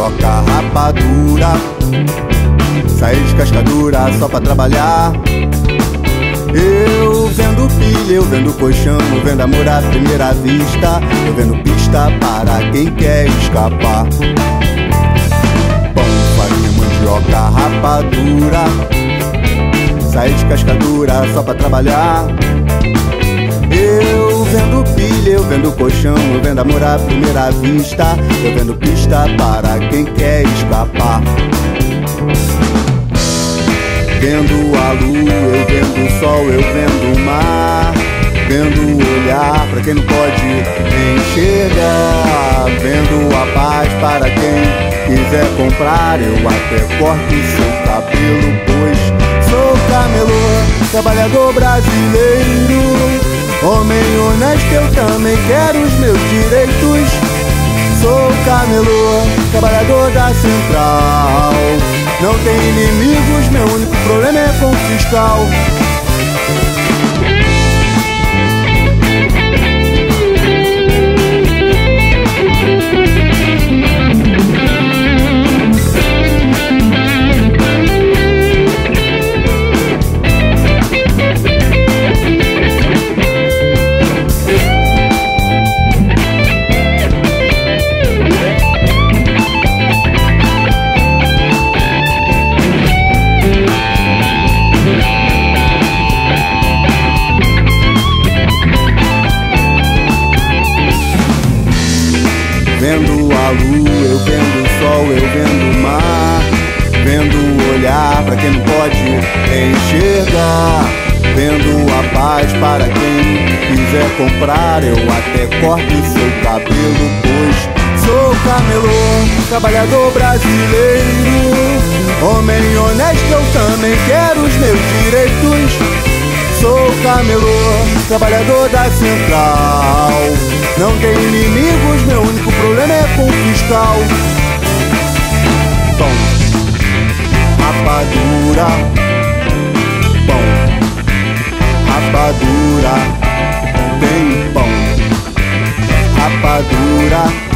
mandioca, rapadura. Saí de cascadura só pra trabalhar. Eu vendo pilha, eu vendo colchão, vendo amor à primeira vista. Eu vendo pista para quem quer escapar. Pão, farinha, mandioca, rapadura. Saí de cascadura só pra trabalhar. Eu vendo pilha, eu vendo colchão, eu vendo amor à primeira vista. Eu vendo pista para quem quer escapar. Vendo a lua, eu vendo o sol, eu vendo o mar. Vendo o olhar para quem não pode enxergar. Vendo a paz para quem quiser comprar. Eu até corto seu cabelo, pois sou camelô, trabalhador brasileiro. Homem honesto, eu também quero os meus direitos. Sou camelô, trabalhador da central. Não tem inimigos, meu único problema é com o fiscal. Vendo a lua, eu vendo o sol, eu vendo o mar. Vendo o olhar para quem não pode enxergar. Vendo a paz para quem quiser comprar. Eu até corto seu cabelo, pois sou camelô, trabalhador brasileiro. Homem honesto, eu também quero os meus direitos. Camelô, trabalhador da central. Não tem inimigos, meu único problema é com o fiscal. Pão, rapadura. Pão, rapadura. Tem pão, rapadura.